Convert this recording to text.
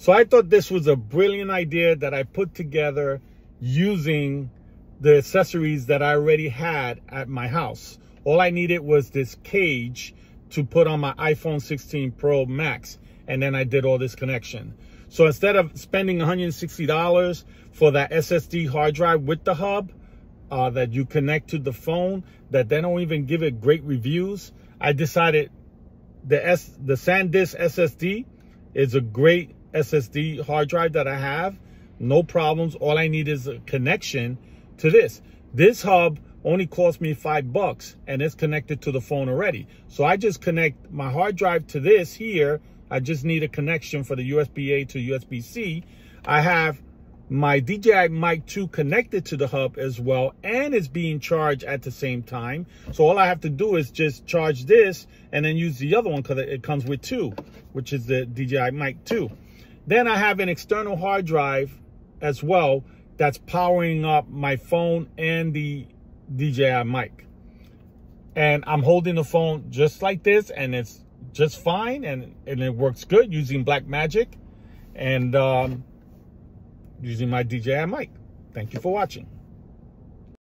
So I thought this was a brilliant idea that I put together using the accessories that I already had at my house. All I needed was this cage to put on my iPhone 16 Pro Max. And then I did all this connection. So instead of spending $160 for that SSD hard drive with the hub uh, that you connect to the phone, that they don't even give it great reviews, I decided the S the SanDisk SSD is a great SSD hard drive that I have. No problems. All I need is a connection to this. This hub only cost me five bucks and it's connected to the phone already. So I just connect my hard drive to this here. I just need a connection for the USB-A to USB-C. I have my DJI Mic 2 connected to the hub as well and it's being charged at the same time. So all I have to do is just charge this and then use the other one because it comes with two, which is the DJI Mic 2. Then I have an external hard drive as well that's powering up my phone and the DJI mic. And I'm holding the phone just like this and it's just fine and, and it works good using Blackmagic and um, using my DJI mic. Thank you for watching.